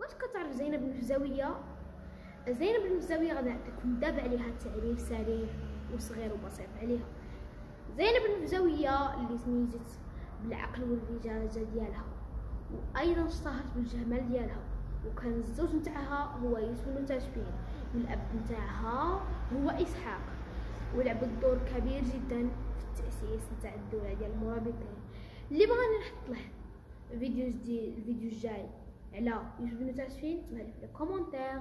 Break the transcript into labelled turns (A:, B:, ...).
A: واش كتعرف زينب الفزاوية زينب الفزاوية غادي نعطيكم دابا عليها تعريف سريع وصغير وبسيط عليها. زينب الفزاوية اللي تميزت بالعقل والرجالة ديالها وأيضا اشتهرت بالجمال ديالها وكان الزوج نتاعها هو يوسف تاشفين والأب نتاعها هو إسحاق. ولعبت دور كبير جدا في التأسيس نتاع الدولة ديال المرابطين. اللي بغاني نحط له فيديو جديد الفيديو الجاي. Alors, je vous nous à suivre le commentaire.